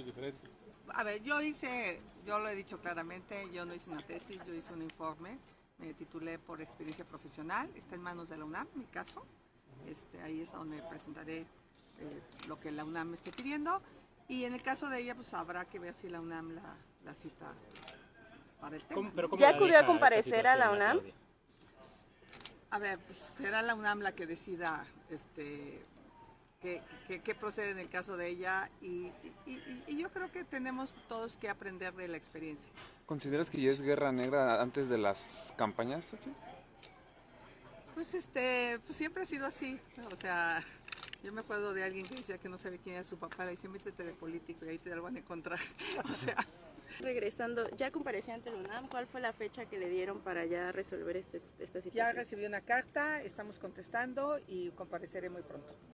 diferente. A ver, yo hice, yo lo he dicho claramente, yo no hice una tesis, yo hice un informe, me titulé por experiencia profesional, está en manos de la UNAM, mi caso, este, ahí es donde presentaré eh, lo que la UNAM me esté pidiendo y en el caso de ella pues habrá que ver si la UNAM la, la cita para el tema. ¿Cómo- pero cómo ¿Ya acudió a comparecer a la UNAM? A ver, pues será la UNAM la que decida este, qué, qué- qué procede en el caso de ella y, y- que tenemos todos que aprender de la experiencia. ¿Consideras que ya es guerra negra antes de las campañas? Pues este, pues siempre ha sido así, o sea, yo me acuerdo de alguien que decía que no sabe quién era su papá, le decía métete de político y ahí te lo van a encontrar, o sea, Regresando, ya compareció ante la UNAM, ¿cuál fue la fecha que le dieron para ya resolver este, esta ya situación? recibí una carta, estamos contestando y compareceré muy pronto.